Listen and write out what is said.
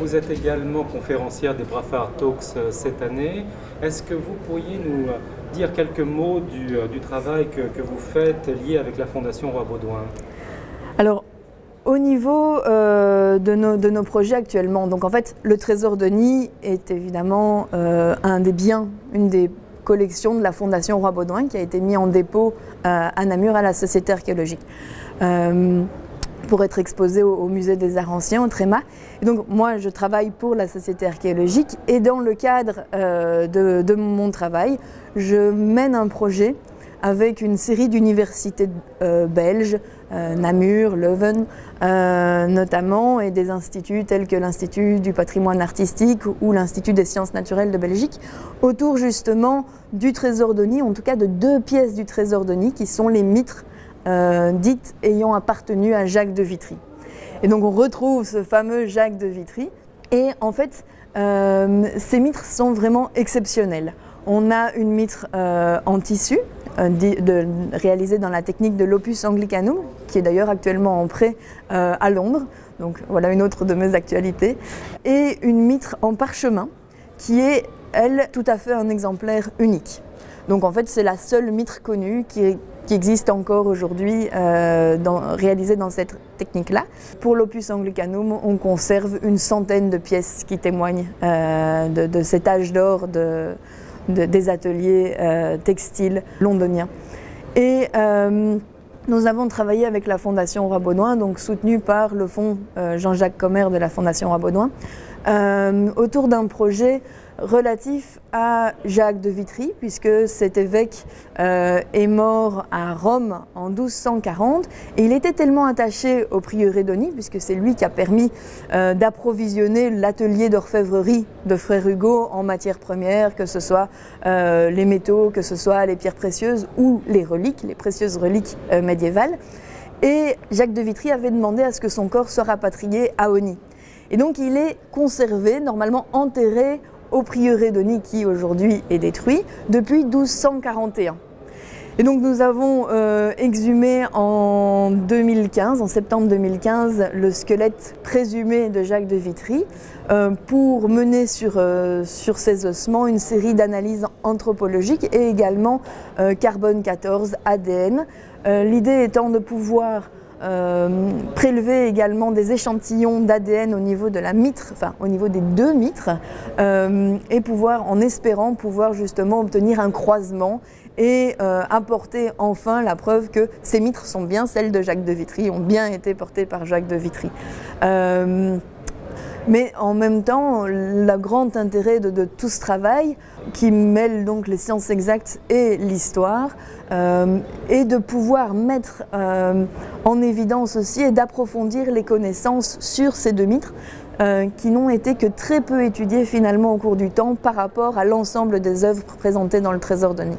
Vous êtes également conférencière des Brafard Talks euh, cette année. Est-ce que vous pourriez nous euh, dire quelques mots du, euh, travail que, vous faites lié avec la Fondation Roi Baudouin? Alors, au niveau de, nos, projets actuellement, donc en fait, le Trésor de Nid est évidemment un des biens, une des collections de la Fondation Roi Baudouin qui a été mis en dépôt à Namur à la Société archéologique pour être exposé au, musée des arts anciens, au Tréma. Donc moi, je travaille pour la Société archéologique et dans le cadre euh, de, mon travail, je mène un projet avec une série d'universités euh, belges, euh, Namur, Leuven notamment, et des instituts tels que l'Institut du patrimoine artistique ou l'Institut des sciences naturelles de Belgique, autour justement du trésor d'Oni, en tout cas de deux pièces du trésor d'Oni qui sont les mitres euh, dites ayant appartenu à Jacques de Vitry. Et donc on retrouve ce fameux Jacques de Vitry. Et en fait, euh, ces mitres sont vraiment exceptionnels. On a une mitre euh, en tissu, réalisée dans la technique de l'opus anglicanum, qui est d'ailleurs actuellement en prêt à Londres. Donc voilà une autre de mes actualités. Et une mitre en parchemin, qui est, elle, tout à fait un exemplaire unique. Donc en fait, c'est la seule mitre connue qui, existe encore aujourd'hui euh, dans cette technique-là. Pour l'opus anglicanum, on conserve une centaine de pièces qui témoignent euh, de, cet âge d'or des ateliers euh, textiles londoniens. Et nous avons travaillé avec la Fondation Rabonnois, donc soutenue par le fonds Jean-Jacques Commer de la Fondation Rabonnois, autour d'un projet relatif à Jacques de Vitry, puisque cet évêque euh, est mort à Rome en 1240, et il était tellement attaché au prieuré d'Oni, puisque c'est lui qui a permis euh, d'approvisionner l'atelier d'orfèvrerie de Frère Hugo en matières premières, que ce soit euh, les métaux, que ce soit les pierres précieuses ou les reliques, les précieuses reliques médiévales. Et Jacques de Vitry avait demandé à ce que son corps soit rapatrié à Oni. Et donc il est conservé, normalement enterré au prieuré de Nid qui aujourd'hui est détruit depuis 1241. Et donc nous avons euh, exhumé en 2015, en septembre 2015, le squelette présumé de Jacques de Vitry euh, pour mener sur, euh, sur ossements une série d'analyses anthropologiques et également carbone 14, ADN. L'idée étant de pouvoir euh, prélever également des échantillons d'ADN au niveau de la mitre, enfin au niveau des deux mitres, euh, et pouvoir, en espérant pouvoir justement obtenir un croisement et euh, apporter enfin la preuve que ces mitres sont bien celles de Jacques de Vitry, ont bien été portées par Jacques de Vitry. Mais en même temps, le grand intérêt de, tout ce travail, qui mêle donc les sciences exactes et l'histoire, euh, est de pouvoir mettre euh, en évidence aussi et d'approfondir les connaissances sur ces deux mitres, euh, qui n'ont été que très peu étudiées finalement au cours du temps par rapport à l'ensemble des œuvres présentées dans le Trésor de Nid.